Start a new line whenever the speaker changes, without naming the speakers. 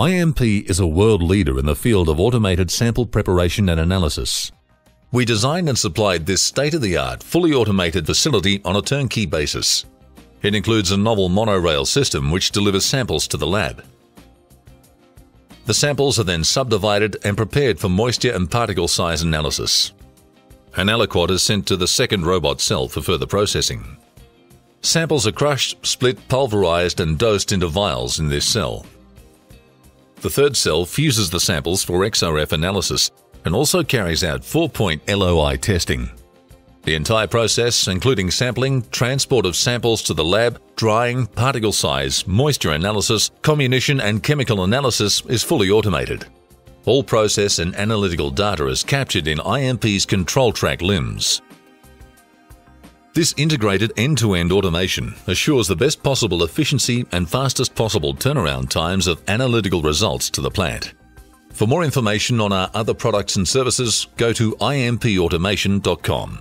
IMP is a world leader in the field of automated sample preparation and analysis. We designed and supplied this state-of-the-art, fully automated facility on a turnkey basis. It includes a novel monorail system which delivers samples to the lab. The samples are then subdivided and prepared for moisture and particle size analysis. An aliquot is sent to the second robot cell for further processing. Samples are crushed, split, pulverized and dosed into vials in this cell. The third cell fuses the samples for XRF analysis and also carries out four-point LOI testing. The entire process, including sampling, transport of samples to the lab, drying, particle size, moisture analysis, comminution and chemical analysis is fully automated. All process and analytical data is captured in IMP's ControlTrack LIMS. This integrated end-to-end automation assures the best possible efficiency and fastest possible turnaround times of analytical results to the plant. For more information on our other products and services, go to impautomation.com.